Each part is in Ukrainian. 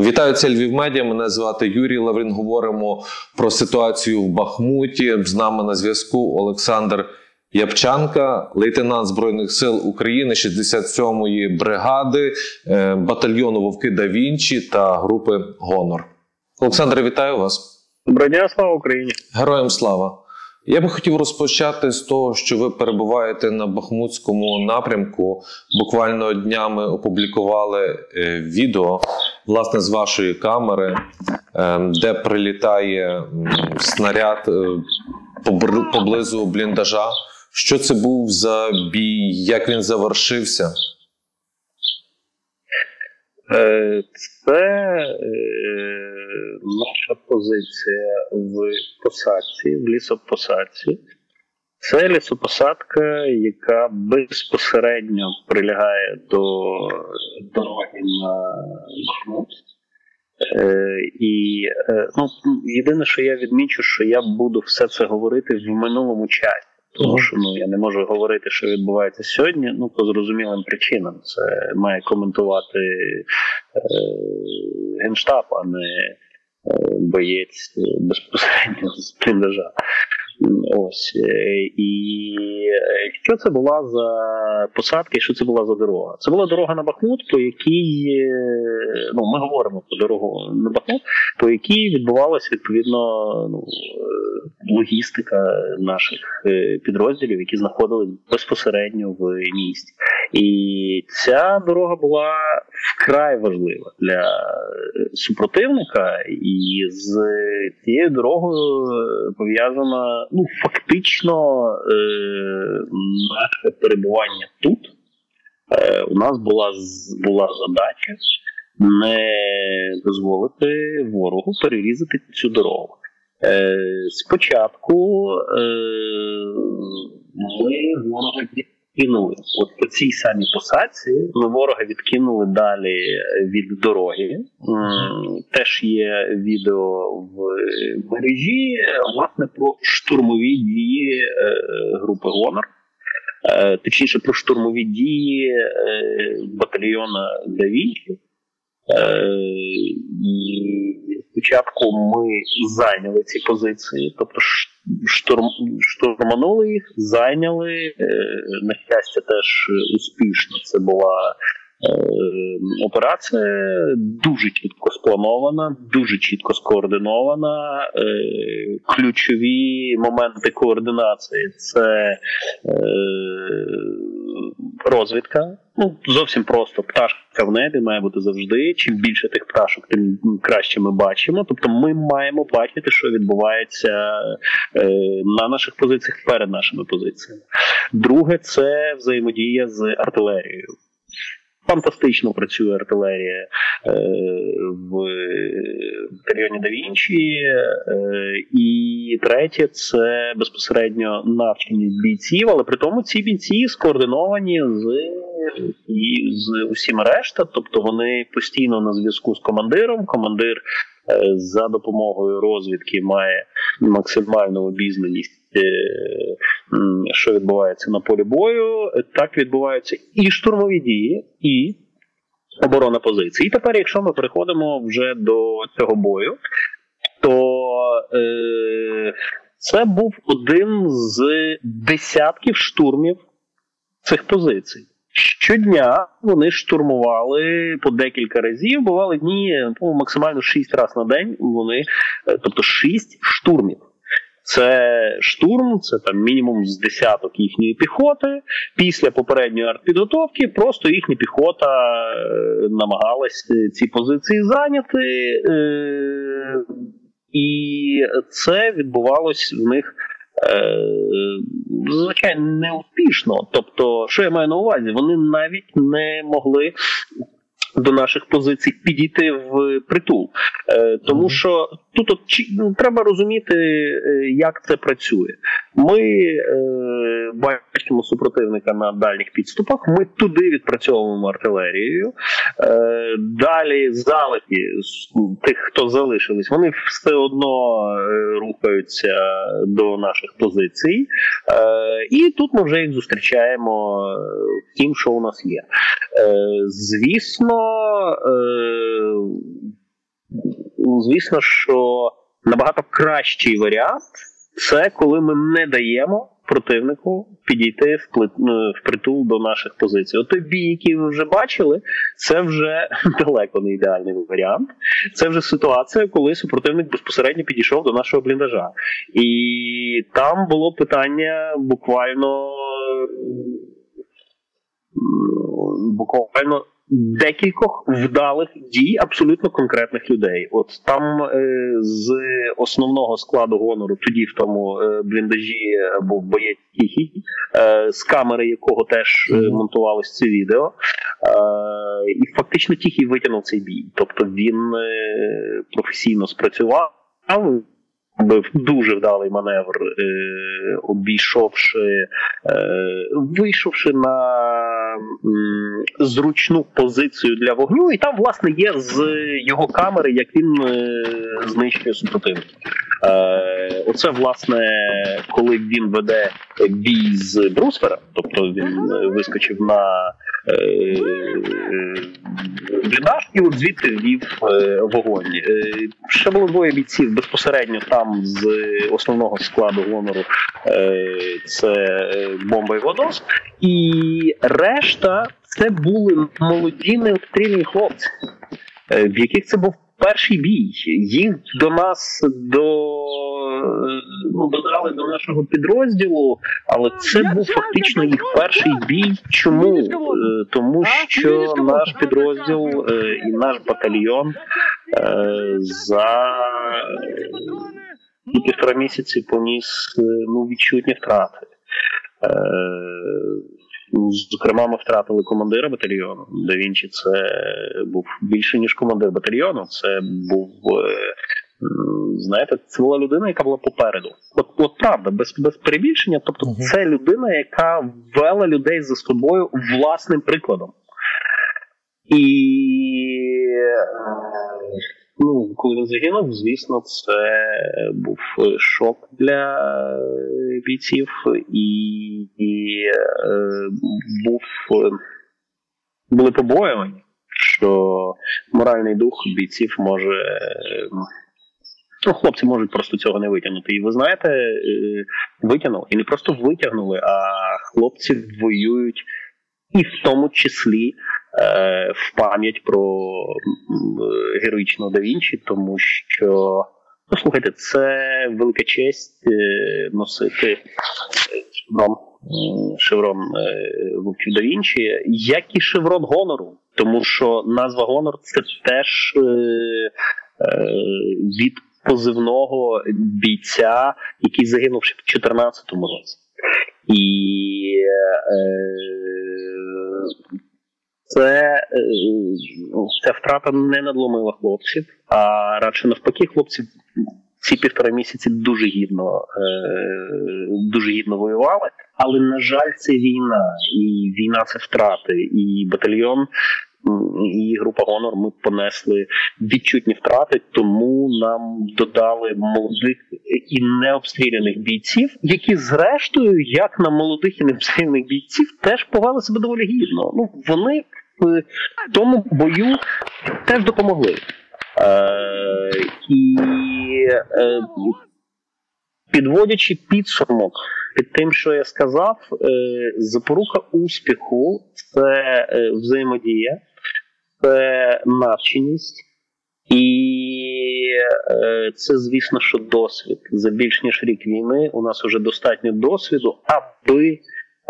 Вітаю це Львів Медіа. Мене звати Юрій Лаврін. Говоримо про ситуацію в Бахмуті. З нами на зв'язку Олександр Япчанка, лейтенант Збройних сил України, 67-ї бригади, е, батальйону Вовки да Вінчі та групи Гонор. Олександре, вітаю вас. Доброго дня, слава Україні! Героям слава! Я би хотів розпочати з того, що ви перебуваєте на Бахмутському напрямку. Буквально днями опублікували е, відео власне з вашої камери, е, де прилітає снаряд е, поблизу бліндажа. Що це був за бій? Як він завершився? Це наша позиція в посадці, в лісопосадці. Це лісопосадка, яка безпосередньо прилягає до дороги на Бахмут. Е, І е, ну, єдине, що я відмічу, що я буду все це говорити в минулому часі. Тому що ну я не можу говорити, що відбувається сьогодні. Ну по зрозумілим причинам. Це має коментувати е, генштаб, а не е, боєць безпосередньо з бліндажа. Ось е, і е, що це була за посадки, що це була за дорога? Це була дорога на Бахмут, по якій е, ну ми говоримо про дорогу на Бахмут, по якій відбувалася відповідно ну, логістика наших підрозділів, які знаходились безпосередньо в місті. І ця дорога була вкрай важлива для супротивника, і з цією дорогою пов'язана ну, фактично е, наше перебування тут. Е, У нас була була задача не дозволити ворогу перерізати цю дорогу. Е, Спочатку е, ми ворога відкинули. От по цій самій посадці ми ворога відкинули далі від дороги. Теж є відео в мережі власне про штурмові дії е, групи Гонор. Е, точніше про штурмові дії е, батальйона Давінчі. Спочатку ми зайняли ці позиції, тобто штурм, штурманули їх, зайняли. Е, на щастя, теж успішно це була операція, дуже чітко спланована, дуже чітко скоординована. Е, ключові моменти координації це розвідка. Ну, зовсім просто пташка в небі має бути завжди. Чим більше тих пташок, тим краще ми бачимо. Тобто ми маємо бачити, що відбувається е, на наших позиціях перед нашими позиціями. Друге, це взаємодія з артилерією. Фантастично працює артилерія е, в районі да Вінчі. Е, і третє це безпосередньо навченість бійців, але при тому ці бійці скоординовані з і з усім решта, тобто вони постійно на зв'язку з командиром. Командир е, за допомогою розвідки має максимальну обізнаність, е, що відбувається на полі бою. Так відбуваються і штурмові дії, і оборона позицій. І тепер, якщо ми переходимо вже до цього бою, то е, це був один з десятків штурмів цих позицій. Щодня вони штурмували по декілька разів. Бували дні ну, максимально шість разів на день. Вони, е, тобто шість штурмів. Це штурм, це там мінімум з десяток їхньої піхоти. Після попередньої артпідготовки просто їхня піхота е, намагалась ці позиції зайняти, е, і це відбувалось в них Е, звичайно неуспішно. Тобто, що я маю на увазі, вони навіть не могли. До наших позицій підійти в притул, е, тому що тут от, ну, треба розуміти, е, як це працює. Ми е, бачимо супротивника на дальніх підступах. Ми туди відпрацьовуємо артилерією. Е, Далі залеті тих, хто залишились, вони все одно е, рухаються до наших позицій. Е, І тут ми вже їх зустрічаємо тим, що у нас є. Е, Звісно. Е, ну, звісно, що набагато кращий варіант це коли ми не даємо противнику підійти в притул до наших позицій. От той бій, який ви вже бачили, це вже далеко не ідеальний варіант. Це вже ситуація, коли супротивник безпосередньо підійшов до нашого бліндажа. І там було питання буквально буквально декількох вдалих дій абсолютно конкретних людей. От там е, з основного складу гонору, тоді в тому е, бліндажі був боєць Тіхій, е, з камери якого теж е, монтувалось це відео. Е, і фактично Тіхій витягнув цей бій. Тобто він е, професійно спрацював робив дуже вдалий маневр, е, обійшовши, е, вийшовши на м, зручну позицію для вогню, і там, власне, є з його камери, як він е, знищує супротивника. Е, Оце, власне, коли він веде бій з Брусфера, тобто він вискочив на е, бліндаж і от звідти ввів е, вогонь. Е, ще було двоє бійців безпосередньо там з основного складу гонору. Е, це бомба і водос. І решта це були молоді необстрільні хлопці, в яких це був перший бій. Їх до нас до ну, додали до нашого підрозділу, але це був фактично їх перший бій. Чому? Тому що наш підрозділ і наш батальйон за півтора місяці поніс ну, відчутні втрати. Ну, зокрема, ми втратили командира батальйону. Да Вінчі це був більше, ніж командир батальйону. Це був, е, знаєте, це була людина, яка була попереду. От от правда, без без перебільшення. Тобто, uh це людина, яка вела людей за собою власним прикладом. І коли він загинув, звісно, це був шок для бійців, і, і е, був були побоювання, що моральний дух бійців може. Ну, хлопці можуть просто цього не витягнути. І ви знаєте, е, витягнули. І не просто витягнули, а хлопці воюють і в тому числі в пам'ять про героїчного да Вінчі, тому що, ну слухайте, це велика честь е, носити шеврон, шеврон Вовків да як і шеврон гонору, тому що назва гонор це теж е, від позивного бійця, який загинув ще в 2014 році. І це е, ця втрата не надломила хлопців, а радше навпаки, хлопці ці півтора місяці дуже гідно е, дуже гідно воювали. Але на жаль, це війна, і війна це втрати, і батальйон. І група Гонор ми понесли відчутні втрати, тому нам додали молодих і необстріляних бійців, які, зрештою, як на молодих і необстріляних бійців, теж повели себе доволі гідно. Ну вони в тому бою теж допомогли. Е, І е, підводячи підсумок під тим, що я сказав, е, запорука успіху це е, взаємодія, це навченість. І е, це, звісно, що досвід. За більш ніж рік війни у нас вже достатньо досвіду, аби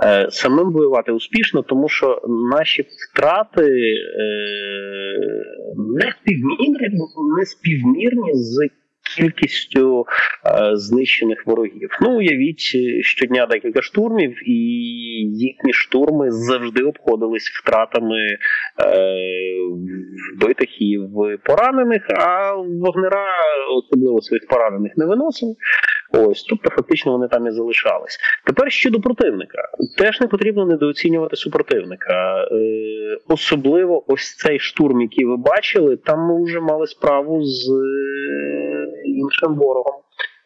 Е, самим воювати успішно, тому що наші втрати е, не співмірні, не співмірні з кількістю е, знищених ворогів. Ну уявіть щодня декілька штурмів, і їхні штурми завжди обходились втратами е, вбитих і в поранених, а вогнера особливо своїх поранених не виносили. Ось, тобто фактично вони там і залишались. Тепер щодо противника, теж не потрібно недооцінювати супротивника. Е, Особливо ось цей штурм, який ви бачили, там ми вже мали справу з е, іншим ворогом.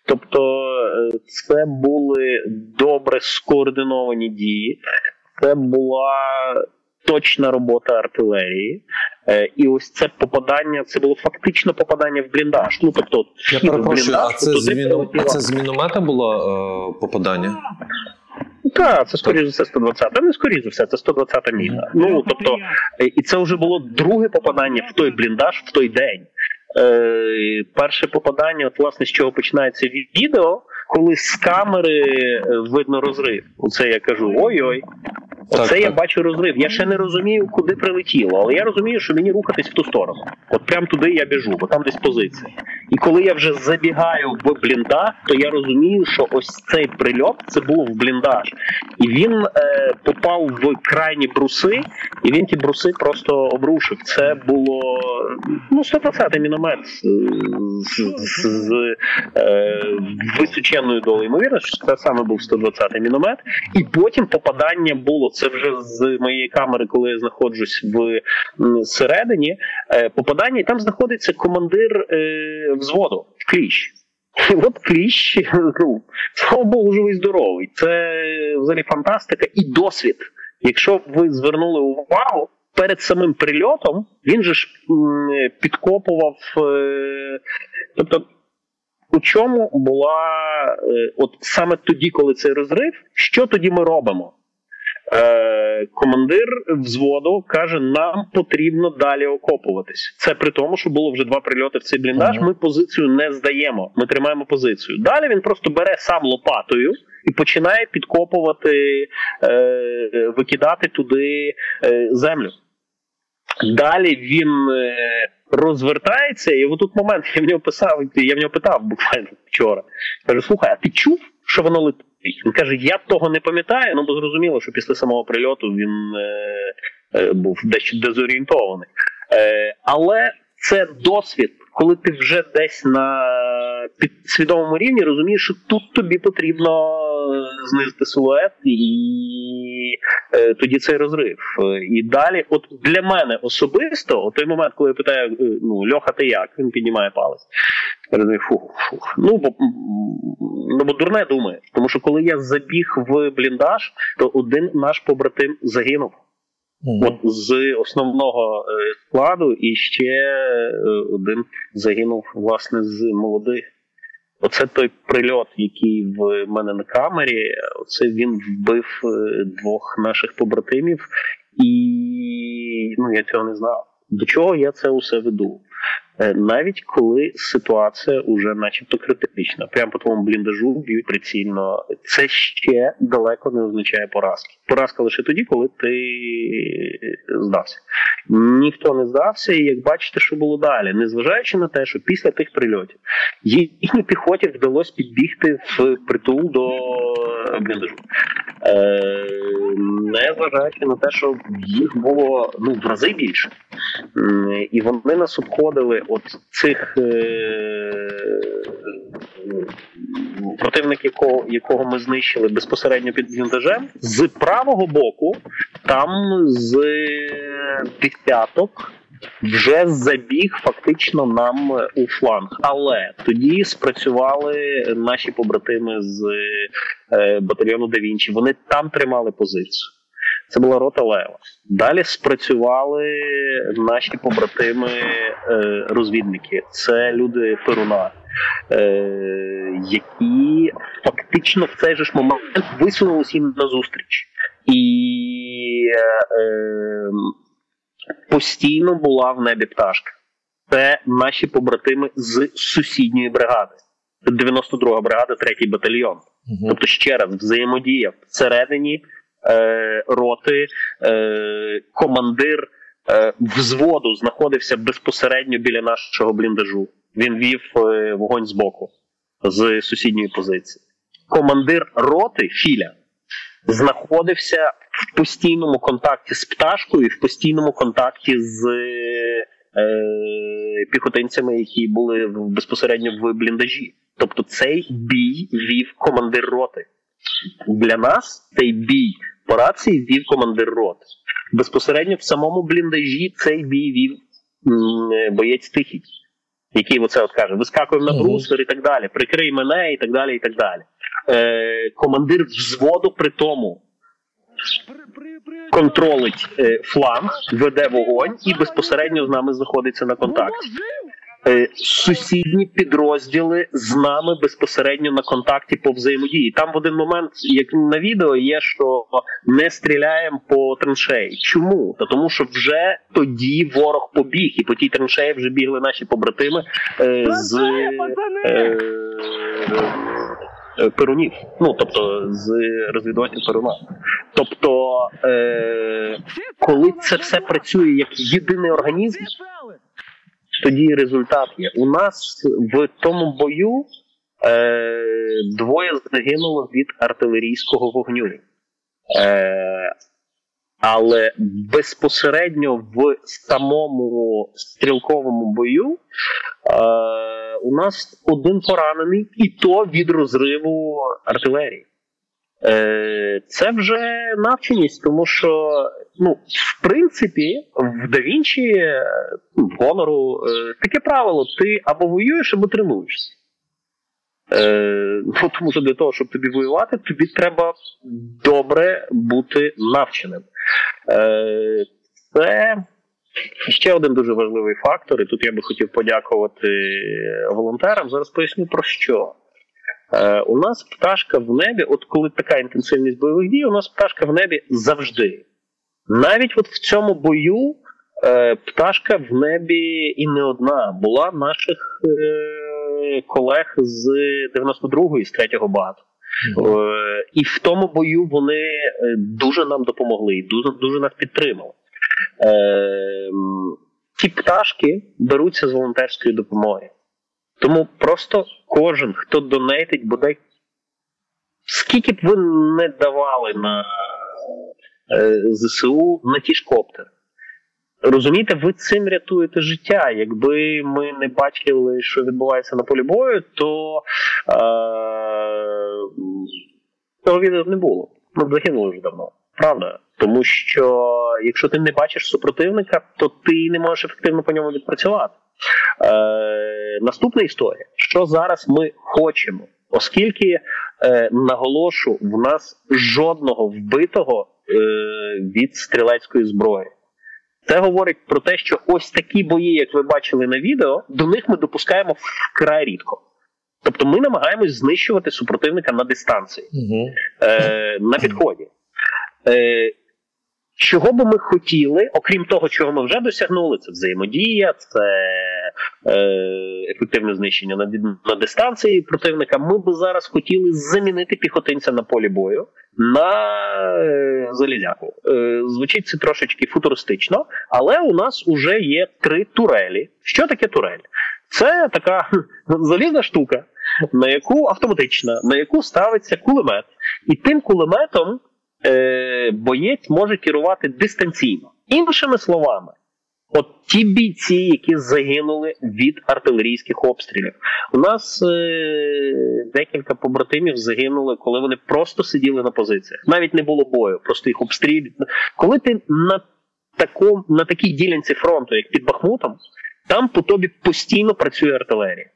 Тобто е, це були добре скоординовані дії, це була точна робота артилерії. Е, І ось це попадання, це було фактично попадання в бліндаж. Ну тобто, Я перепрошую, а це, туди з міну... а це з міномета було е, попадання? Так, це скоріше за все 120. Та не скоріше за все, це 120 міна. Ну тобто, і це вже було друге попадання в той бліндаж в той день. Е, перше попадання, от власне, з чого починається відео, коли з камери е, видно розрив. Оце я кажу: ой-ой. Так, Оце я так. бачу розрив. Я ще не розумію, куди прилетіло, але я розумію, що мені рухатись в ту сторону. От прям туди я біжу, бо там десь позиція. І коли я вже забігаю в бліндаж, то я розумію, що ось цей прильот це було в бліндаж. І він е, попав в крайні бруси, і він ті бруси просто обрушив. Це було ну 120 міномет з, з, з, з е, височенною долею ймовірності, що це саме був 120-й міномет. І потім попадання було це вже з моєї камери, коли я знаходжусь в середині. Е, попадання, і там знаходиться командир е, взводу кліщ. І от кліщ, ну, слава Богу, живий здоровий. Це взагалі фантастика і досвід. Якщо ви звернули увагу, перед самим прильотом він же ж підкопував. Е, тобто, у чому була от саме тоді, коли цей розрив, що тоді ми робимо? Е, командир взводу каже: нам потрібно далі окопуватись. Це при тому, що було вже два прильоти в цей бліндаж. Ми позицію не здаємо. Ми тримаємо позицію. Далі він просто бере сам лопатою і починає підкопувати, е, викидати туди е, землю. Далі він е, розвертається, і отут момент я в нього писав, я в нього питав буквально вчора. Кажу, слухай, а ти чув, що воно летить? Він каже: Я того не пам'ятаю, ну бо зрозуміло, що після самого прильоту він е, е, був дещо дезорієнтований. Е, але це досвід, коли ти вже десь на підсвідомому рівні розумієш, що тут тобі потрібно е, знизити силует і е, тоді цей розрив. Е, І далі, от для мене особисто, от той момент, коли я питаю, е, ну Льоха, ти як? Він піднімає палець. Розумію, фух, фух. Ну бо, ну, бо дурне думає. Тому що коли я забіг в бліндаж, то один наш побратим загинув. От з основного е, складу, і ще е, один загинув власне з молодих. Оце той прильот, який в мене на камері. Оце він вбив е, двох наших побратимів, і ну я цього не знав. До чого я це усе веду? Е, Навіть коли ситуація уже начебто критична, прямо по твоєму бліндажу б'ють прицільно, це ще далеко не означає поразки. Поразка лише тоді, коли ти здався. Ніхто не здався, і як бачите, що було далі, незважаючи на те, що після тих прильотів їхній піхоті вдалося підбігти в притул до бліндажу. Е, незважаючи на те, що їх було ну, в рази більше. І вони нас обходили от цих е, противник, якого, якого ми знищили безпосередньо під бліндажем, з правого боку, там з десяток. Вже забіг фактично нам у фланг, але тоді спрацювали наші побратими з е, батальйону Да Вінчі. Вони там тримали позицію. Це була рота Лева. Далі спрацювали наші побратими е, розвідники. Це люди Перуна, е, які фактично в цей же ж момент висунулися їм назустріч. І е, е, постійно була в небі пташка. Це наші побратими з сусідньої бригади. Це 92-га бригада, 3-й батальйон. Мгм. Тобто ще раз взаємодія всередині е, роти, е, командир е, взводу знаходився безпосередньо біля нашого бліндажу. Він вів е, вогонь з боку з сусідньої позиції. Командир роти Філя знаходився в постійному контакті з пташкою, в постійному контакті з е, піхотинцями, які були безпосередньо в бліндажі. Тобто цей бій вів командир роти. Для нас цей бій по рації вів командир роти. Безпосередньо в самому бліндажі цей бій вів боєць тихий, який оце от каже: вискакуємо на Мгм. брустер і так далі, прикрий мене і так далі. і так далі. Е, командир взводу при тому контролить е, фланг, веде вогонь і безпосередньо з нами знаходиться на контакті. Е, Сусідні підрозділи з нами безпосередньо на контакті по взаємодії. Там в один момент, як на відео, є, що не стріляємо по траншеї. Чому? Та тому, що вже тоді ворог побіг, і по тій траншеї вже бігли наші побратими е, з е, е, перунів. Ну тобто з розвідувачів перуна. Тобто, е, коли це все працює як єдиний організм, тоді результат є. У нас в тому бою е, двоє загинуло від артилерійського вогню. Е, але безпосередньо в самому стрілковому бою е, у нас один поранений, і то від розриву артилерії. Е, Це вже навченість, тому що, ну, в принципі, в Давінчі, е, гонору, е, таке правило: ти або воюєш, або тренуєшся. Ну, Тому що для того, щоб тобі воювати, тобі треба добре бути навченим. Це ще один дуже важливий фактор, і тут я би хотів подякувати волонтерам. Зараз поясню про що. Е, у нас пташка в небі, от коли така інтенсивність бойових дій, у нас пташка в небі завжди. Навіть от в цьому бою е, пташка в небі і не одна. Була наших е, колег з 92-ї, з 3-го бату. Е, і в тому бою вони дуже нам допомогли і дуже, дуже нас підтримали. Ті пташки беруться з волонтерської допомоги. Тому просто кожен, хто донейтить, бодай скільки б ви не давали на е, ЗСУ на ті ж коптери. Розумієте, ви цим рятуєте життя. Якби ми не бачили, що відбувається на полі бою, то е, цього відео не було. Ми б загинули вже давно. Правда? Тому що якщо ти не бачиш супротивника, то ти не можеш ефективно по ньому відпрацювати. Е, Наступна історія, що зараз ми хочемо, оскільки е, наголошу, в нас жодного вбитого е, від стрілецької зброї. Це говорить про те, що ось такі бої, як ви бачили на відео, до них ми допускаємо вкрай рідко. Тобто ми намагаємось знищувати супротивника на дистанції, Угу. е, на підході. Е, чого би ми хотіли, окрім того, чого ми вже досягнули, це взаємодія, це е, ефективне знищення на, на дистанції противника. Ми би зараз хотіли замінити піхотинця на полі бою на е, залізяку. Е, звучить це трошечки футуристично, але у нас вже є три турелі. Що таке турель? Це така залізна штука, на яку автоматична, на яку ставиться кулемет, і тим кулеметом е, боєць може керувати дистанційно. Іншими словами, от ті бійці, які загинули від артилерійських обстрілів. У нас е, декілька побратимів загинули, коли вони просто сиділи на позиціях. Навіть не було бою, просто їх обстрілюють. Коли ти на такому на такій ділянці фронту, як під Бахмутом, там по тобі постійно працює артилерія.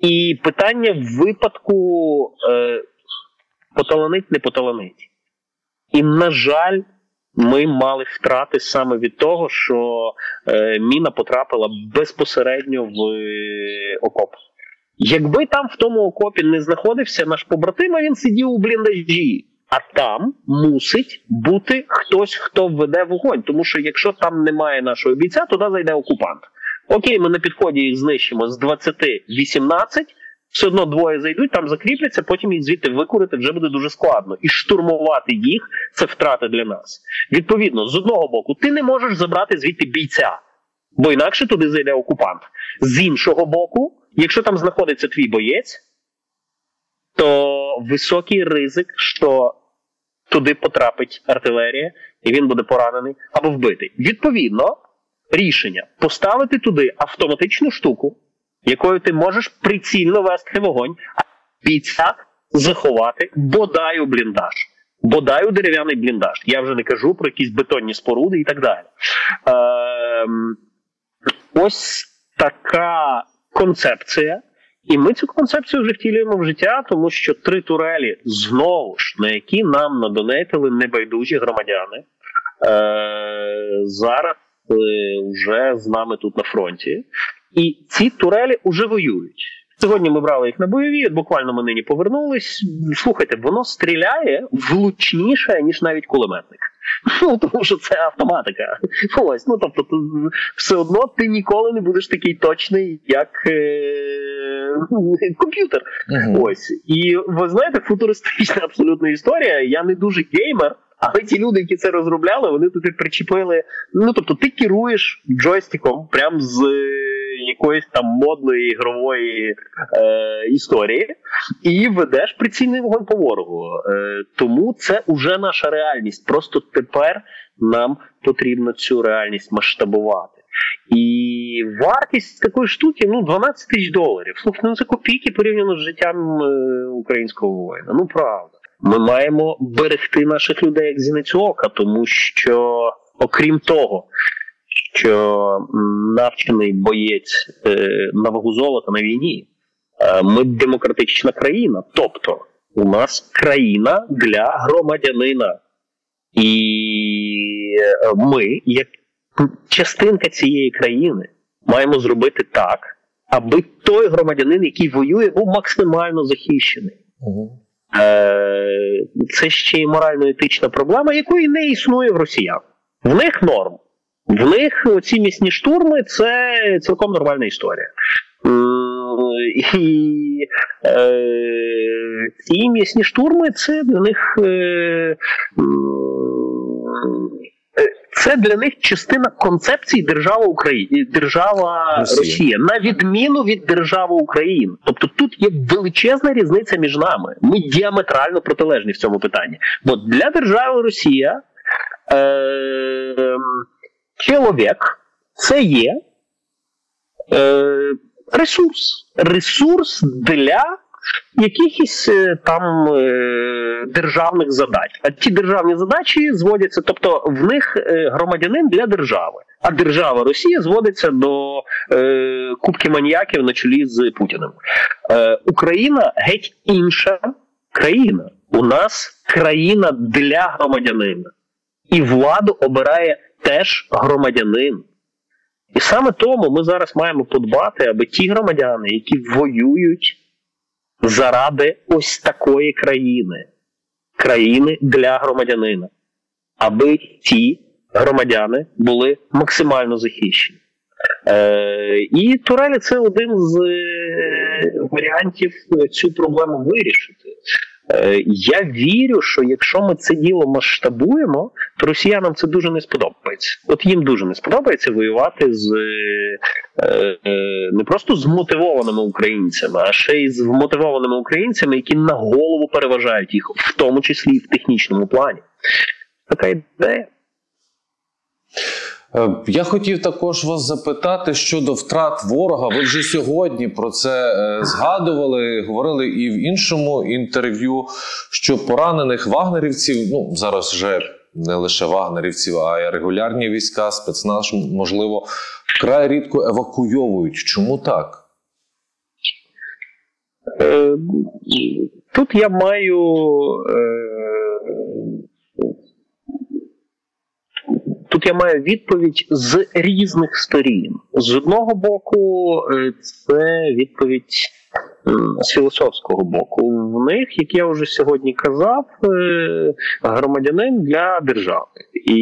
І питання в випадку е, поталанить, не поталанить. І, на жаль, ми мали втрати саме від того, що е, міна потрапила безпосередньо в е, окоп. Якби там в тому окопі не знаходився наш побратим, а він сидів у бліндажі. А там мусить бути хтось, хто веде вогонь. Тому що якщо там немає нашого бійця, туди зайде окупант. Окей, ми на підході їх знищимо з 20-18, все одно двоє зайдуть, там закріпляться, потім їх звідти викурити вже буде дуже складно. І штурмувати їх це втрата для нас. Відповідно, з одного боку, ти не можеш забрати звідти бійця, бо інакше туди зайде окупант. З іншого боку, якщо там знаходиться твій боєць, то високий ризик, що туди потрапить артилерія, і він буде поранений або вбитий. Відповідно, рішення поставити туди автоматичну штуку, якою ти можеш прицільно вести вогонь, а бійця заховати бодай у бліндаж. Бодай у дерев'яний бліндаж. Я вже не кажу про якісь бетонні споруди і так далі. Ем, ось така концепція. І ми цю концепцію вже втілюємо в життя, тому що три турелі знову ж на які нам надонетили небайдужі громадяни. Е, Зараз е, вже з нами тут на фронті, і ці турелі вже воюють. Сьогодні ми брали їх на бойові. Буквально ми нині повернулись. Слухайте, воно стріляє влучніше ніж навіть кулеметник. Ну тому що це автоматика. Ось ну тобто, все одно ти ніколи не будеш такий точний, як е- комп'ютер. Угу. Ось і ви знаєте, футуристична абсолютна історія. Я не дуже геймер. Але ті люди, які це розробляли, вони туди причепили. Ну тобто, ти керуєш джойстиком прям з якоїсь там модної ігрової е, історії і ведеш прицільний вогонь по ворогу. Е, тому це вже наша реальність. Просто тепер нам потрібно цю реальність масштабувати. І вартість такої штуки ну 12 тисяч доларів. Слухайте, ну це копійки порівняно з життям е, українського воїна. Ну правда. Ми маємо берегти наших людей як зіницю ока, тому що, окрім того, що навчений боєць е, на вагу золота на війні, е, ми демократична країна. Тобто, у нас країна для громадянина. І ми, як частинка цієї країни, маємо зробити так, аби той громадянин, який воює, був максимально захищений. Угу. Це ще й морально-етична проблема, якої не існує в росіян. В них норм. В них ці місні штурми це цілком нормальна історія. І е, ці м'ясні штурми це для них е, це для них частина концепції держава Україна, держава Росія. Росія, на відміну від держави України. Тобто тут є величезна різниця між нами. Ми діаметрально протилежні в цьому питанні. Бо для держави Росія е, чоловік це є е, ресурс. Ресурс для якихось е, там е, державних задач. А ті державні задачі зводяться, тобто в них е, громадянин для держави, а держава Росія зводиться до е, кубки маніяків на чолі з Путіним. Е, Україна геть інша країна. У нас країна для громадянина, і владу обирає теж громадянин. І саме тому ми зараз маємо подбати, аби ті громадяни, які воюють заради ось такої країни, країни для громадянина, аби ті громадяни були максимально захищені. Е, І Турелі це один з е, варіантів цю проблему вирішити. Е, я вірю, що якщо ми це діло масштабуємо, то росіянам це дуже не сподобається. От їм дуже не сподобається воювати з е, е, не просто з мотивованими українцями, а ще й з вмотивованими українцями, які на голову переважають їх, в тому числі і в технічному плані. Така ідея. Е, я хотів також вас запитати щодо втрат ворога. Ви вже сьогодні про це е, згадували, говорили і в іншому інтерв'ю, що поранених вагнерівців, ну зараз вже не лише вагнерівців, а й регулярні війська, спецназ, можливо, вкрай рідко евакуйовують. Чому так? Е, тут я маю Тут я маю відповідь з різних сторін. З одного боку, е, це відповідь з філософського боку. В них, як я вже сьогодні казав, е, громадянин для держави. І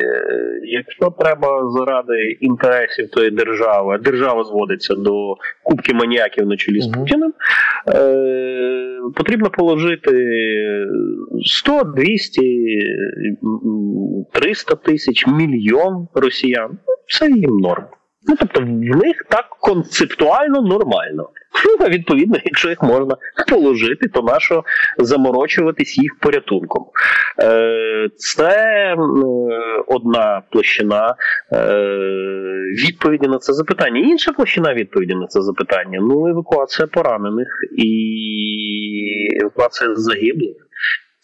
е, якщо треба заради інтересів тої держави, держава зводиться до кубки маніяків на чолі з Путіним, потрібно положити 100, 200, 300 тисяч, мільйон росіян. Це їм норм. Ну тобто в них так концептуально нормально. Ну, відповідно, якщо їх можна положити, то нащо заморочуватись їх порятунком? Е, Це одна площина е, відповіді на це запитання. Інша площина відповіді на це запитання ну евакуація поранених і евакуація загиблих.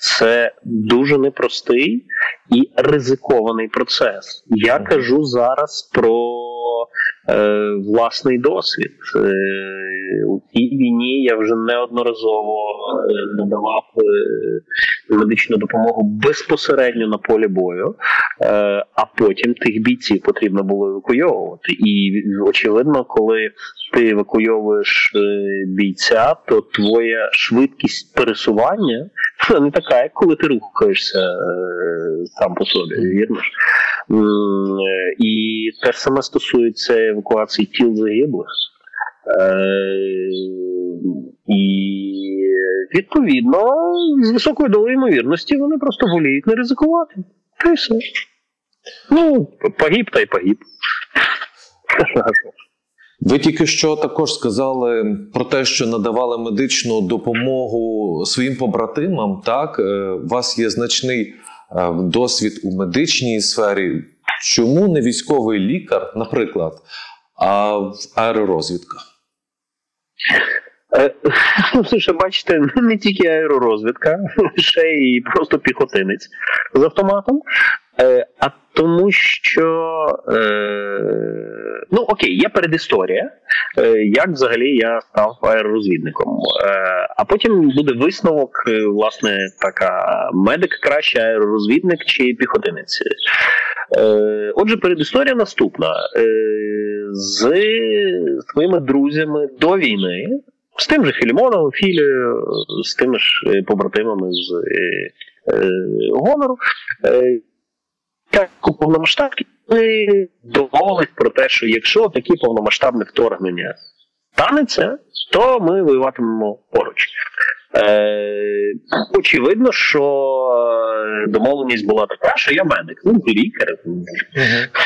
Це дуже непростий і ризикований процес. Я кажу зараз про е, власний досвід. Е, у цій війні я вже неодноразово е, надавав е, медичну допомогу безпосередньо на полі бою, е, а потім тих бійців потрібно було евакуйовувати. І очевидно, коли ти евакуйовуєш бійця, то твоя швидкість пересування не така, як коли ти рухаєшся сам по собі. Вірно ж? І те саме стосується евакуації тіл загиблих. Е, І відповідно, з високою долею ймовірності вони просто воліють не ризикувати. Та й все. Ну, погиб та й погиб. Ви тільки що також сказали про те, що надавали медичну допомогу своїм побратимам. Так, Е, у вас є значний е, досвід у медичній сфері. Чому не військовий лікар, наприклад, а в аеророзвідка? Е, Ну, слушай, бачите, не тільки аеророзвідка, ще й просто піхотинець з автоматом. Е, А тому що е, ну окей, є передісторія, як взагалі я став аеророзвідником. А потім буде висновок, власне, така медик краще аеророзвідник чи піхотинець. Отже, передісторія наступна. З своїми друзями до війни з тим же Філімоном, Філією, з тими ж е, побратимами з е, е, гонору. Як у повномасштабці ми домовились про те, що якщо такі повномасштабне вторгнення станеться, то ми воюватимемо поруч. Е, очевидно, що е, домовленість була така, що я медик, ну лікар.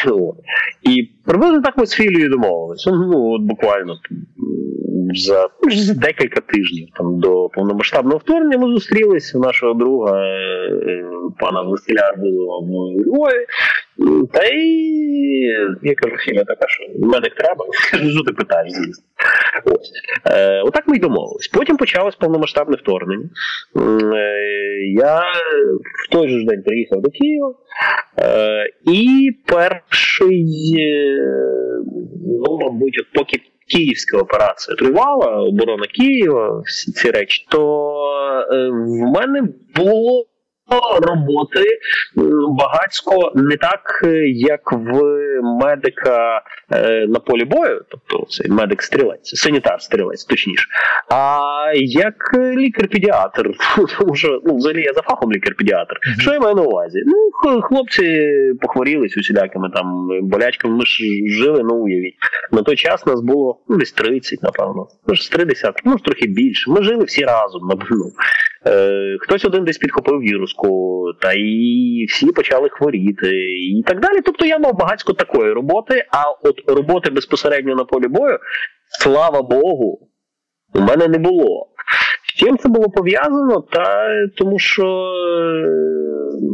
От. І приблизно так ми з Філією домовилися. Ну, от буквально за, за декілька тижнів там, до повномасштабного вторгнення ми зустрілися у нашого друга е, е, пана Василя Арбузова в Львові. Та й я кажу, Філя, така що медик треба? Що ти питаєш, звісно. Ось. Е, отак ми й домовились. Потім почалось повномасштабне вторгнення. Е, Я в той же день приїхав до Києва. Е, і перший, е, ну, мабуть, поки Київська операція тривала, оборона Києва, всі ці речі, то е, в мене було роботи м, багацько не так, е, як в медика е, на полі бою, тобто цей медик-стрілець, санітар-стрілець, точніше, а як е, лікар-педіатр. Тому що ну, взагалі я за фахом лікар-педіатр. Що я маю на увазі? Ну, хлопці похворіли з усілякими там болячками. Ми ж жили, ну уявіть. На той час нас було ну, десь 30, напевно. Може, з 30, може трохи більше. Ми жили всі разом, напевно. Е, хтось один десь підхопив віруску, та і всі почали хворіти, і так далі. Тобто я мав багатько такої роботи, а от роботи безпосередньо на полі бою, слава Богу, у мене не було. З чим це було пов'язано? Та тому що е,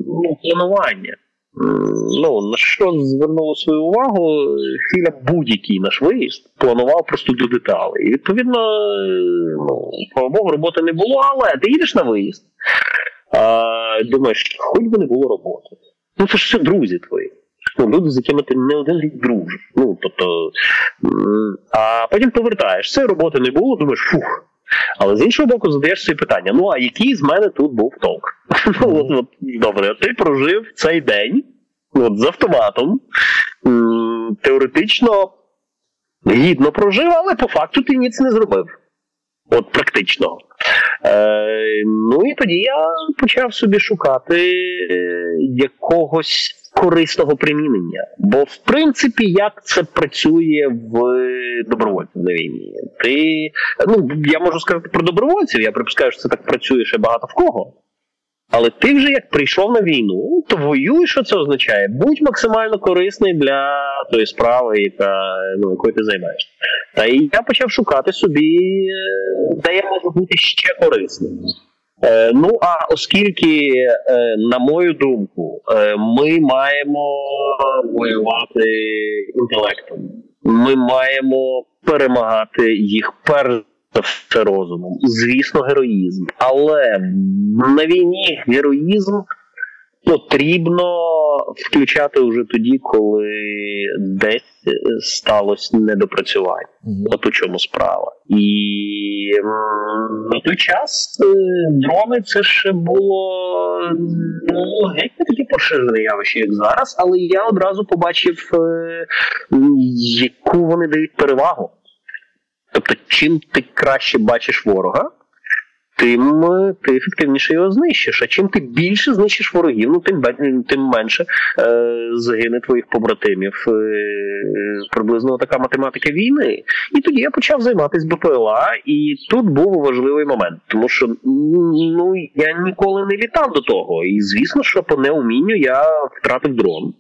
ну, планування. Ну, на що звернуло свою увагу, Філя будь-який наш виїзд планував просто до деталей. І відповідно, ну, слава Богу, роботи не було, але ти їдеш на виїзд. А, думаєш, хоч би не було роботи. Ну це ж все друзі твої. Ну, люди, з якими ти не один рік дружиш. Ну, тобто, а потім повертаєшся, роботи не було, думаєш, фух. Але з іншого боку, задаєш собі питання: ну а який з мене тут був толк? Ну, от, от, добре, ти прожив цей день от, з автоматом. Теоретично гідно прожив, але по факту ти ніц не зробив. От практично. Е, ну і тоді я почав собі шукати е, якогось корисного примінення. Бо, в принципі, як це працює в добровольців на війні? Ти, ну, я можу сказати про добровольців, я припускаю, що це так працює ще багато в кого. Але ти вже як прийшов на війну, то воюй, що це означає? Будь максимально корисний для тої справи, яка ну, якою ти займаєшся. Та і я почав шукати собі, е, де я можу бути ще корисним. Е, ну а оскільки, е, на мою думку, е, ми маємо воювати інтелектом, ми маємо перемагати їх перш за все розумом. Звісно, героїзм. Але на війні героїзм потрібно включати вже тоді, коли десь сталося недопрацювання. Мгм. От у чому справа. І на той час е, дрони це ще було ну, геть не таке поширене явище, як зараз, але я одразу побачив, е, яку вони дають перевагу. Тобто, чим ти краще бачиш ворога, тим е, ти ефективніше його знищиш. А чим ти більше знищиш ворогів, ну тим тим менше е, загине твоїх побратимів. Е, приблизно така математика війни. І тоді я почав займатися БПЛА, і тут був важливий момент, тому що ну я ніколи не літав до того. І звісно, що по неумінню я втратив дрон.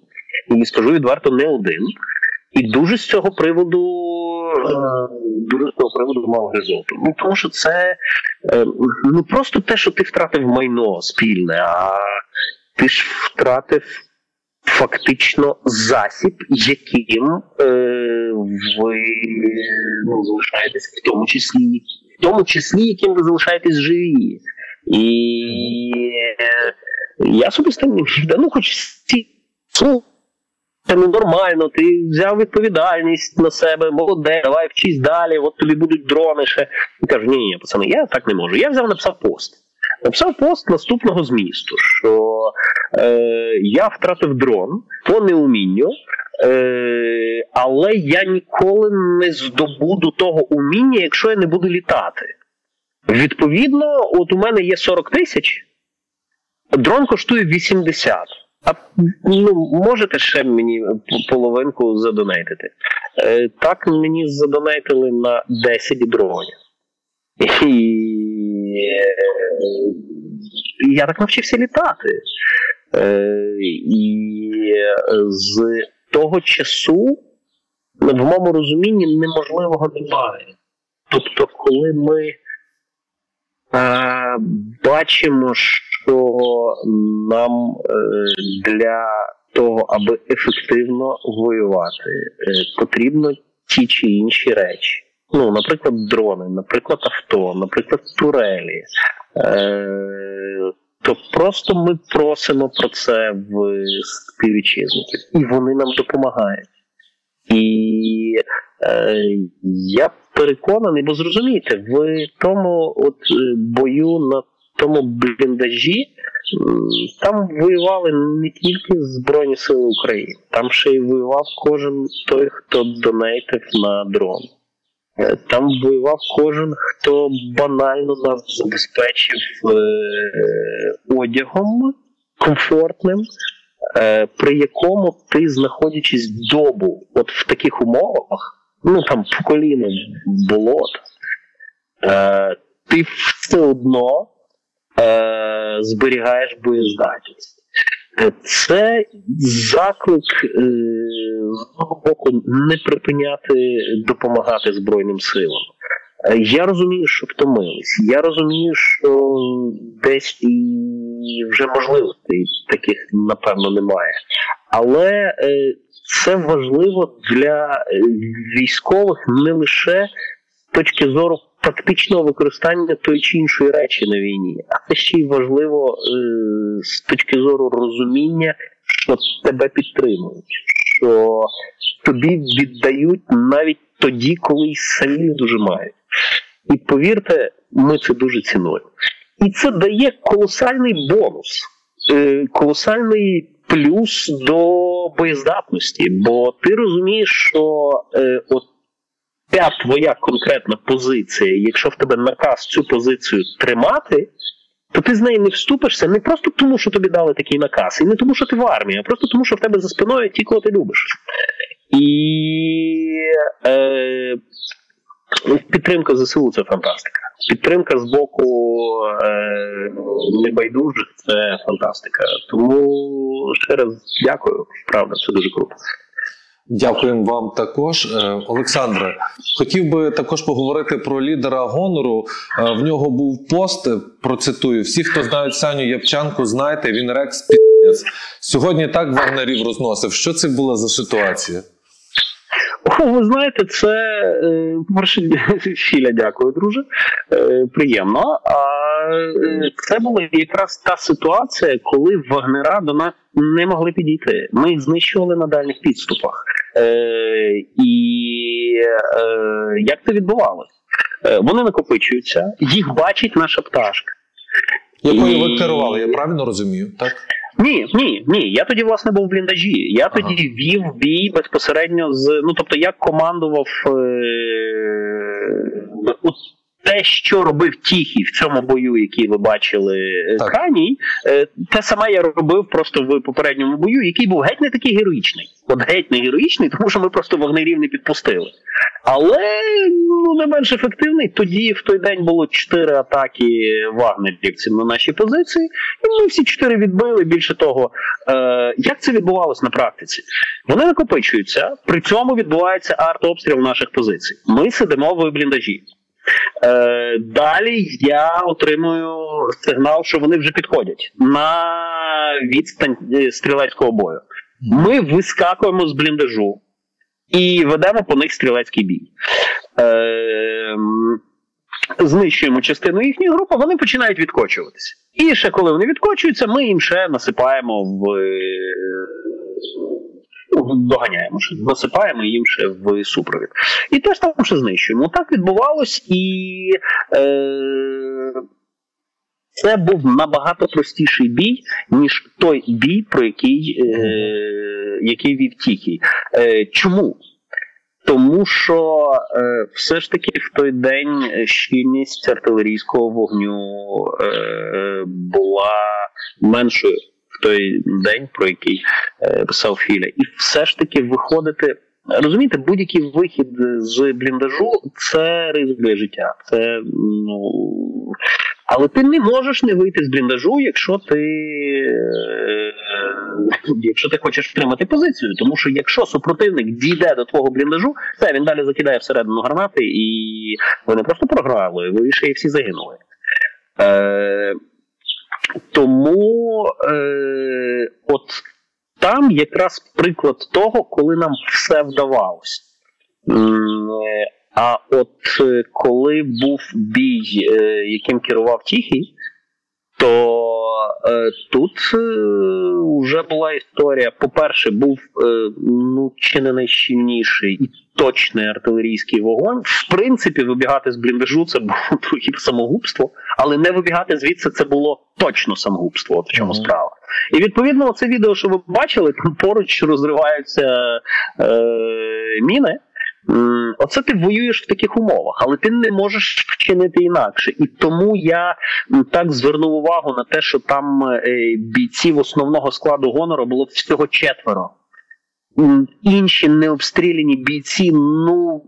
І скажу відверто, не один. І дуже з цього приводу е, дуже з цього приводу мав гризоту. Ну тому що це не просто те, що ти втратив майно спільне, а ти ж втратив фактично засіб, яким е, ви ну, залишаєтесь в тому числі, в тому числі, яким ви залишаєтесь живі. І е, я собі став ну, хоч ну, це ну нормально, ти взяв відповідальність на себе, молодець, давай вчись далі, от тобі будуть дрони ще. І кажу, ні, ні, пацани, я так не можу. Я взяв написав пост. Написав пост наступного змісту, що е, я втратив дрон по неумінню, е, але я ніколи не здобуду того уміння, якщо я не буду літати. Відповідно, от у мене є 40 тисяч, дрон коштує 80. А ну, можете ще мені половинку задонейтити? Е, так мені задонейтили на 10 дронів. І е, я так навчився літати. Е, і з того часу, в моєму розумінні, неможливого немає. Тобто, коли ми е, бачимо, що нам е, для того, аби ефективно воювати, е, потрібно ті чи інші речі. Ну, наприклад, дрони, наприклад, авто, наприклад, турелі. Е, то просто ми просимо про це в співвітчизників, і вони нам допомагають. І е, я переконаний, бо зрозумієте, в тому от бою на тому бліндажі там воювали не тільки Збройні Сили України, там ще й воював кожен той, хто донейтив на дрон. Е, Там воював кожен, хто банально нас забезпечив е, одягом комфортним, е, при якому ти, знаходячись добу, от в таких умовах, ну там по коліно болото, е, ти все одно зберігаєш боєздатність. Е, Це заклик е, з одного боку не припиняти допомагати Збройним силам. Е, Я розумію, що втомились. Я розумію, що десь і вже можливостей таких напевно немає. Але е, це важливо для е, військових не лише точки зору практичного використання тої чи іншої речі на війні, а це ще й важливо е, з точки зору розуміння, що тебе підтримують, що тобі віддають навіть тоді, коли й самі дуже мають. І повірте, ми це дуже цінуємо. І це дає колосальний бонус, е, колосальний плюс до боєздатності, бо ти розумієш, що е, от ця твоя конкретна позиція, якщо в тебе наказ цю позицію тримати, то ти з неї не вступишся не просто тому, що тобі дали такий наказ, і не тому, що ти в армії, а просто тому, що в тебе за спиною ті, кого ти любиш. І е, підтримка ЗСУ це фантастика. Підтримка з боку е, небайдужих це фантастика. Тому ще раз дякую. Правда, це дуже круто. Дякуємо вам також, Е, Олександре. Хотів би також поговорити про лідера гонору. Е, В нього був пост. Процитую: всі, хто знають Саню Япчанку, знаєте, він рекс піс. Сьогодні так вагнерів розносив. Що це була за ситуація? О, ви знаєте, це е, Філя, дякую, друже. Приємно. А це була якраз та ситуація, коли вагнера до нас не могли підійти. Ми їх знищували на дальніх підступах. Е, і е, як це відбувалося? Е, вони накопичуються, їх бачить наша пташка. Якою І- ви керували, я правильно розумію? Так? Ні, ні, ні. Я тоді власне був в бліндажі. Я тоді вів бій безпосередньо з. Ну тобто, я командував е, те, що робив Тіхій в цьому бою, який ви бачили е, Так. крайній, е, те саме я робив просто в попередньому бою, який був геть не такий героїчний. От геть не героїчний, тому що ми просто вогнерів не підпустили. Але ну не менш ефективний. Тоді в той день було чотири атаки вагнерівців на наші позиції, і ми всі чотири відбили. Більше того, е, як це відбувалось на практиці? Вони накопичуються, при цьому відбувається артобстріл наших позицій. Ми сидимо в бліндажі. Е, далі я отримую сигнал, що вони вже підходять на відстань е, стрілецького бою. Ми вискакуємо з бліндажу і ведемо по них стрілецький бій. Е, знищуємо частину їхньої групи, вони починають відкочуватися. І ще коли вони відкочуються, ми їм ще насипаємо в. Ну, Доганяємо, ще, насипаємо їм ще в супровід. І теж там ще знищуємо. Так відбувалось, і е, це був набагато простіший бій, ніж той бій, про який, е, який вів Тіхій. Е, чому? Тому що е, все ж таки в той день щільність артилерійського вогню е, була меншою той день, про який е, писав Філя. І все ж таки виходити. Розумієте, будь-який вихід з бліндажу це ризик для життя. Це ну але ти не можеш не вийти з бліндажу, якщо ти е, якщо ти хочеш втримати позицію. Тому що якщо супротивник дійде до твого бліндажу, все він далі закидає всередину гранати, і вони просто програли, ви ще і всі загинули. Е, тому е, от там якраз приклад того, коли нам все вдавалося. Е, А от е, коли був бій, е, яким керував Тіхій, то е, тут е, вже була історія. По-перше, був е, ну чи не найщільніший і точний артилерійський вогонь. В принципі, вибігати з бліндажу це було трохи самогубство, але не вибігати звідси це було точно самогубство. От в чому Мгм. справа. І відповідно, це відео, що ви бачили, там поруч розриваються е, міни. Оце ти воюєш в таких умовах, але ти не можеш вчинити інакше. І тому я так звернув увагу на те, що там е, бійців основного складу гонору було всього четверо. Інші необстріляні бійці, ну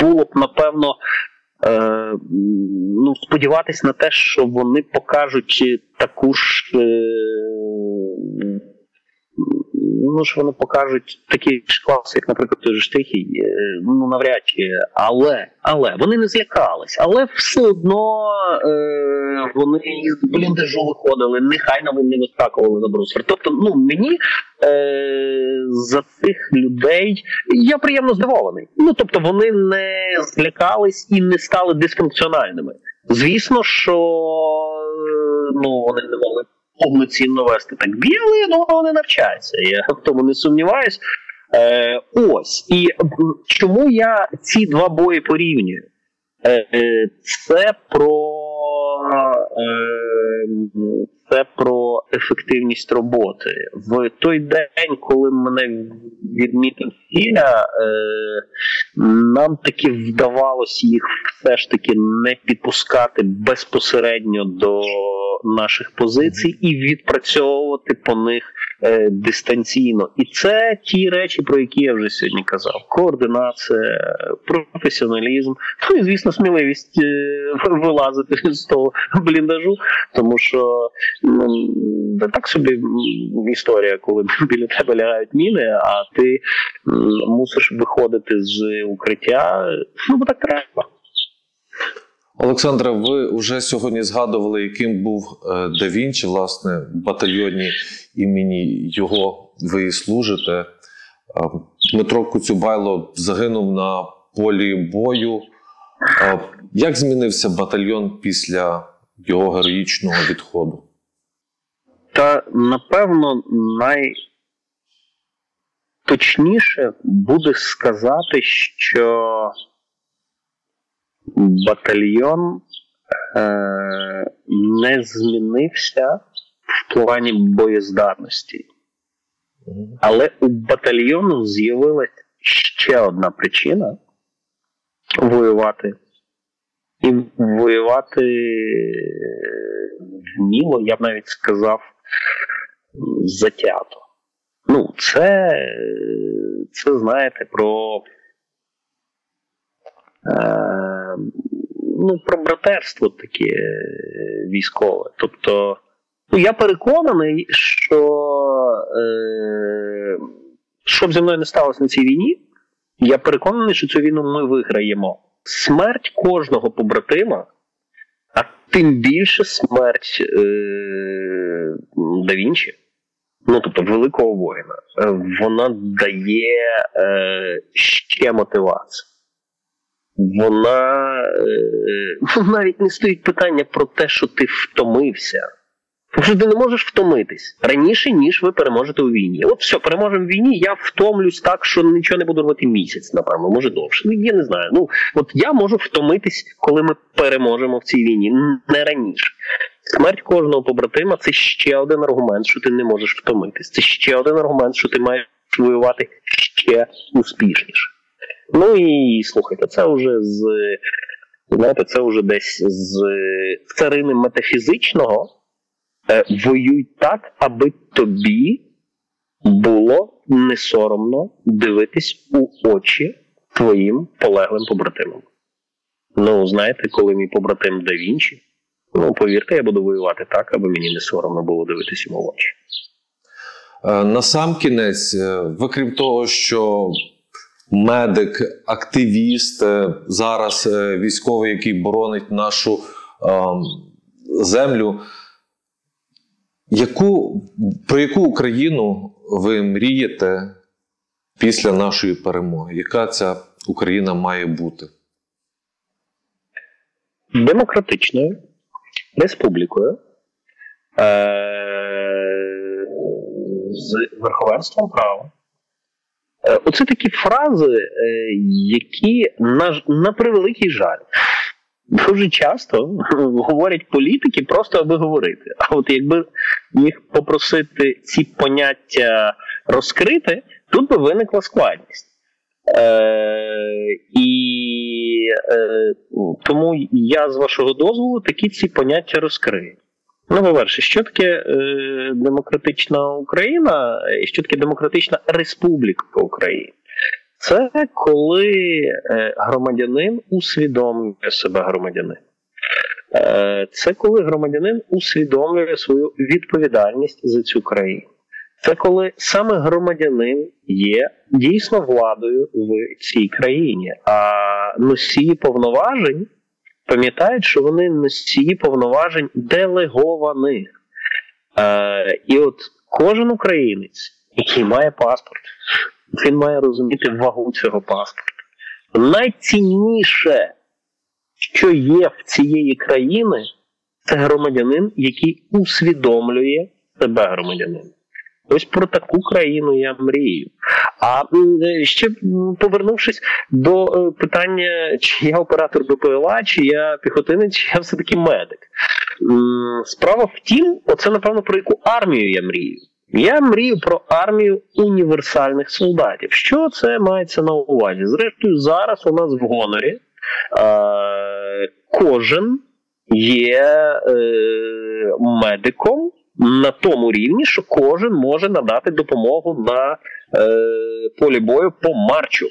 було б напевно. Е, ну, сподіватись на те, що вони покажуть таку ж. Е, ну ж вони покажуть такий ж клас, як, наприклад, той же Штихій, е, ну навряд чи. Але, але вони не злякались. Але все одно е, вони з бліндажу виходили, нехай на вони вискакували за брусфер. Тобто, ну мені е, за цих людей я приємно здивований. Ну тобто, вони не злякались і не стали дисфункціональними. Звісно, що е, ну вони не могли повноцінно вести так білий, ну вони навчаються. Я в тому не сумніваюсь. Е, ось. І чому я ці два бої порівнюю? Е, е, це про е, це про ефективність роботи. В той день, коли мене відмітив Філя, е, нам таки вдавалося їх все ж таки не підпускати безпосередньо до наших позицій і відпрацьовувати по них е, дистанційно. І це ті речі, про які я вже сьогодні казав: координація, професіоналізм, ну і звісно, сміливість е, вилазити з того бліндажу, тому що ну, так собі історія, коли біля тебе лягають міни, а ти мусиш виходити з укриття. Ну бо так треба. Олександре, ви вже сьогодні згадували, яким був е, Да Вінчі, власне, в батальйоні імені його ви служите. Е, Дмитро Куцюбайло загинув на полі бою. Е, Як змінився батальйон після його героїчного відходу? Та напевно найточніше буде сказати, що батальйон е, не змінився в плані боєздатності. Але у батальйону з'явилася ще одна причина воювати. І воювати вміло, я б навіть сказав, затято. Ну, це, це знаєте, про е, ну, про братерство таке військове. Тобто, ну, я переконаний, що е, що б зі мною не сталося на цій війні, я переконаний, що цю війну ми виграємо. Смерть кожного побратима, тим більше смерть е, да Вінчі, ну тобто великого воїна, е, вона дає е, ще мотивацію. Вона е, навіть не стоїть питання про те, що ти втомився. Тому що ти не можеш втомитись раніше, ніж ви переможете у війні. От все, переможемо в війні, я втомлюсь так, що нічого не буду робити місяць, напевно, може довше. Ну, я не знаю. Ну, от я можу втомитись, коли ми переможемо в цій війні, не раніше. Смерть кожного побратима це ще один аргумент, що ти не можеш втомитись. Це ще один аргумент, що ти маєш воювати ще успішніше. Ну і слухайте, це вже з. Знаєте, це вже десь з царини метафізичного. Воюй так, аби тобі було не соромно дивитись у очі твоїм полеглим побратимам. Ну, знаєте, коли мій побратим да Вінчі, ну повірте, я буду воювати так, аби мені не соромно було дивитись йому в очі. На сам кінець, ви крім того, що медик, активіст, зараз військовий, який боронить нашу землю. Яку, Про яку Україну ви мрієте після нашої перемоги? Яка ця Україна має бути? Демократичною, республікою, з верховенством права. Оце такі фрази, які на, на превеликий жаль. Дуже часто говорять політики просто аби говорити. А от якби їх попросити ці поняття розкрити, тут би виникла складність. Е, І е, тому я з вашого дозволу такі ці поняття розкрию. Ну, по-перше, що таке е, демократична Україна і що таке демократична Республіка України? Це коли громадянин усвідомлює себе громадянин. Це коли громадянин усвідомлює свою відповідальність за цю країну. Це коли саме громадянин є дійсно владою в цій країні, а носії повноважень пам'ятають, що вони носії повноважень делегованих. І от кожен українець, який має паспорт, він має розуміти вагу цього паспорта. Найцінніше, що є в цієї країни, це громадянин, який усвідомлює себе громадянин. Ось про таку країну я мрію. А ще повернувшись до питання, чи я оператор БПЛА, чи я піхотинець, чи я все-таки медик. Справа в тім, оце, напевно, про яку армію я мрію. Я мрію про армію універсальних солдатів. Що це мається на увазі? Зрештою, зараз у нас в гонорі е, кожен є е, медиком на тому рівні, що кожен може надати допомогу на е, полі бою по марчу.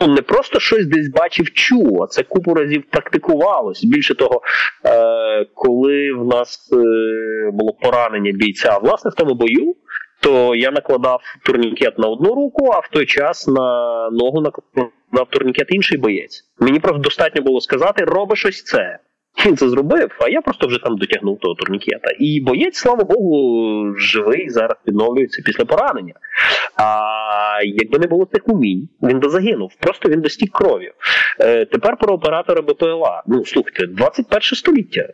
Ну, не просто щось десь бачив, чув, а це купу разів практикувалось. Більше того, е, коли в нас е, було поранення бійця власне в тому бою, то я накладав турнікет на одну руку, а в той час на ногу накладав турнікет інший боєць. Мені просто достатньо було сказати, роби щось це. Він це зробив, а я просто вже там дотягнув того турнікета. І боєць, слава Богу, живий зараз відновлюється після поранення. А якби не було цих умінь, він би загинув. Просто він достік кров'ю. Е, Тепер про оператора БПЛА. Ну, слухайте, 21 століття.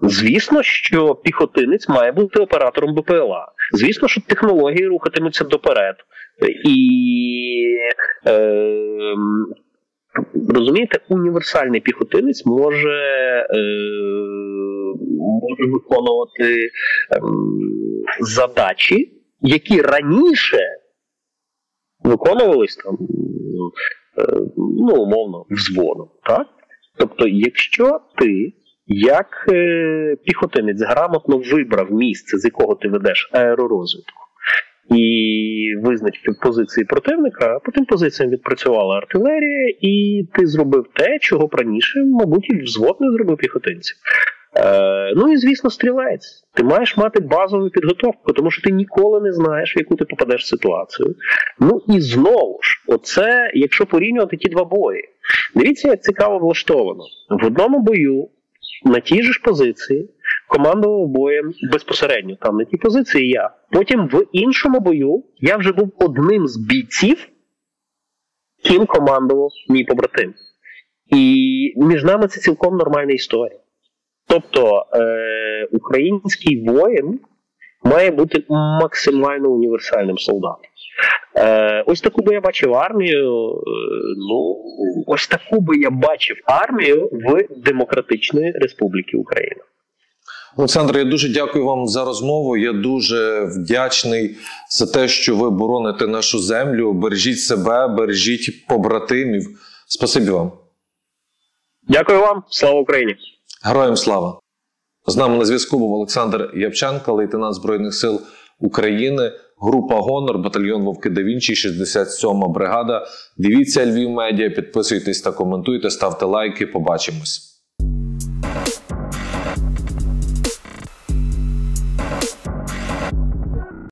Звісно, що піхотинець має бути оператором БПЛА. Звісно, що технології рухатимуться доперед. І е, розумієте, універсальний піхотинець може, е, може виконувати ем, задачі, які раніше виконувались там, е, ну, умовно, взводом. Так? Тобто, якщо ти як е, піхотинець грамотно вибрав місце, з якого ти ведеш аеророзвідку, і визначив позиції противника, по тим позиціям відпрацювала артилерія, і ти зробив те, чого раніше, мабуть, і взвод не зробив піхотинців. Е, ну і звісно, стрілець. Ти маєш мати базову підготовку, тому що ти ніколи не знаєш, в яку ти попадеш в ситуацію. Ну і знову ж, оце, якщо порівнювати ті два бої, дивіться, як цікаво влаштовано. В одному бою на тій же ж позиції командував боєм безпосередньо там на тій позиції я. Потім в іншому бою я вже був одним з бійців, ким командував мій побратим. І між нами це цілком нормальна історія. Тобто е, український воїн має бути максимально універсальним солдатом. Е, ось таку би я бачив армію. е, Ну, ось таку би я бачив армію в Демократичної Республіки Україна. Олександр, я дуже дякую вам за розмову. Я дуже вдячний за те, що ви бороните нашу землю. Бережіть себе, бережіть побратимів. Спасибі вам. Дякую вам, слава Україні! Героям слава! З нами на зв'язку був Олександр Явченко, лейтенант Збройних сил України, група Гонор, батальйон Вовки да Вінчі, 67 бригада. Дивіться Львів Медіа, підписуйтесь та коментуйте, ставте лайки. Побачимось.